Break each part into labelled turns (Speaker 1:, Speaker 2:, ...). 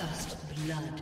Speaker 1: First blood.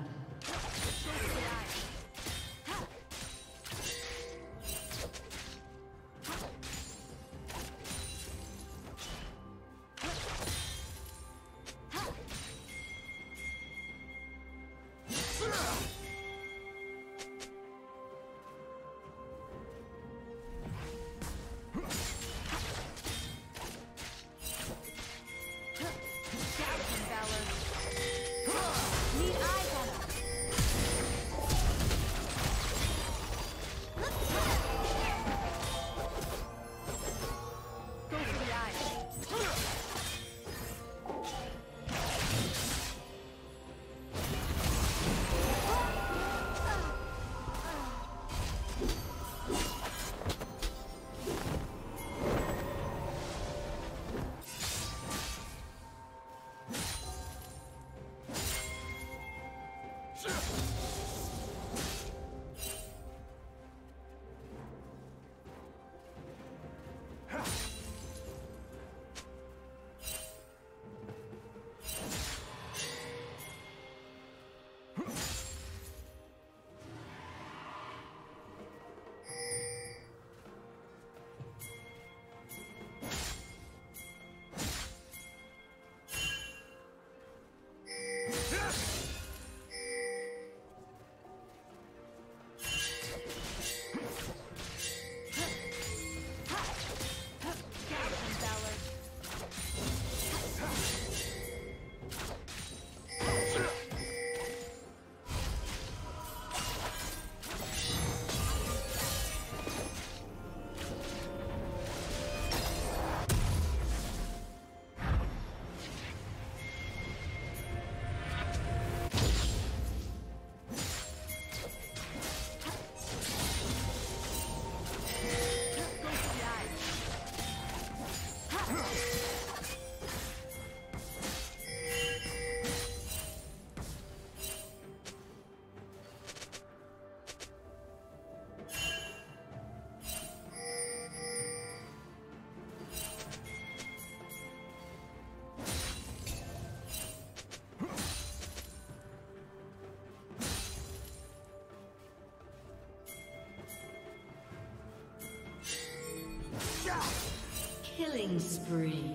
Speaker 1: Killing spree.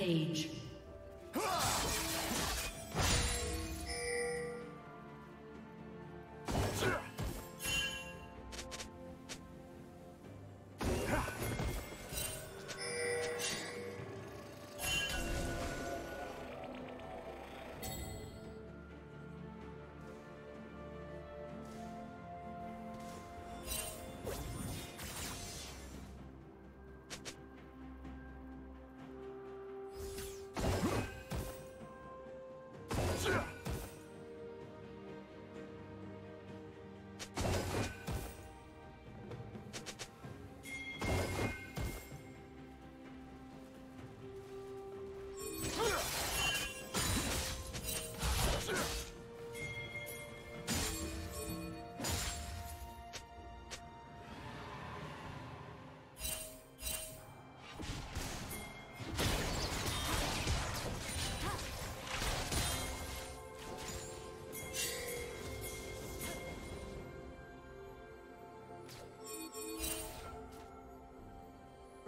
Speaker 2: Rampage.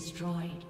Speaker 2: Destroyed.